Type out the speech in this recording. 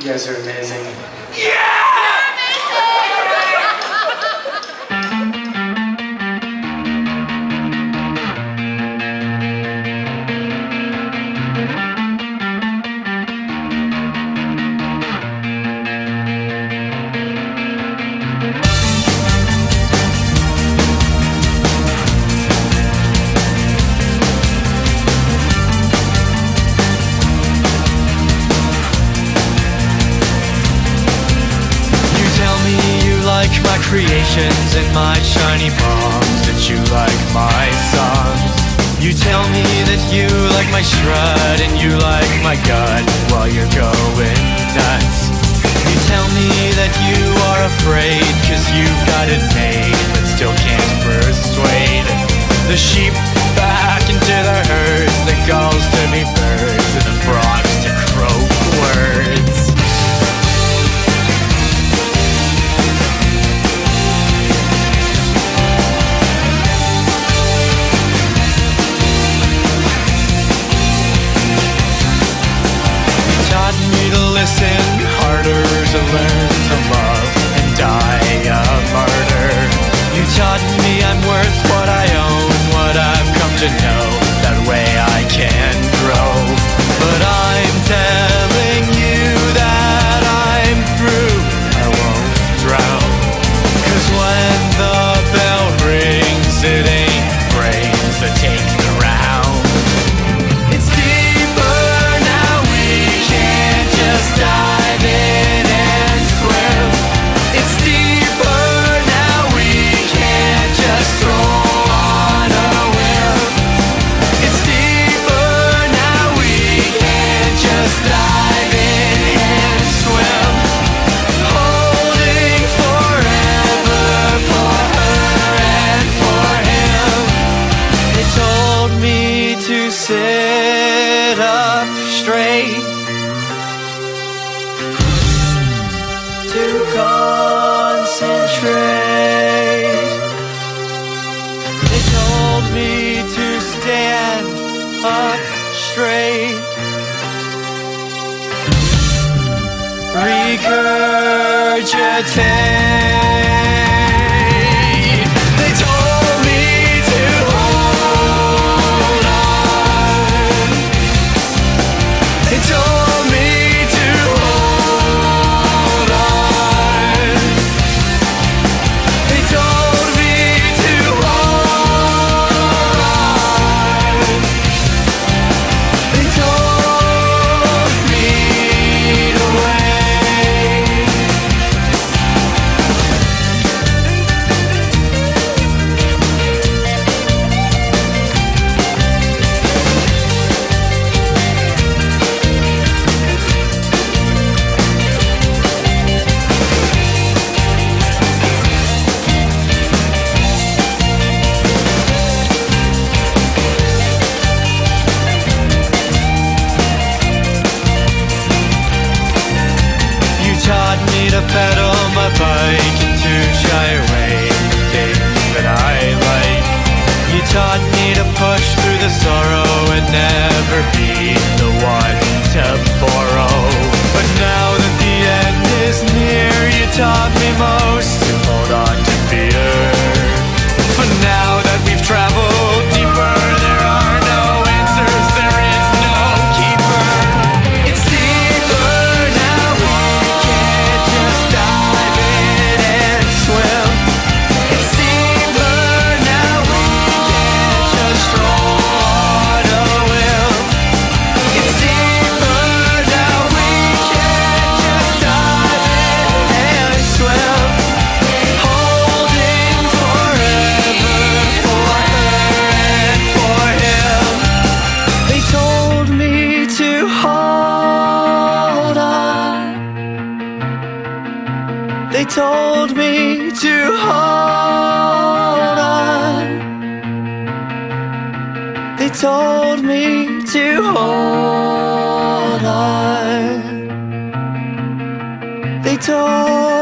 You guys are amazing. Yeah! and my shiny palms. that you like my songs. You tell me that you like my shrug and you like my gut while you're going nuts. up straight. Regurgitate. God need a push through the sorrow. told me to hold on. They told me to hold on. They told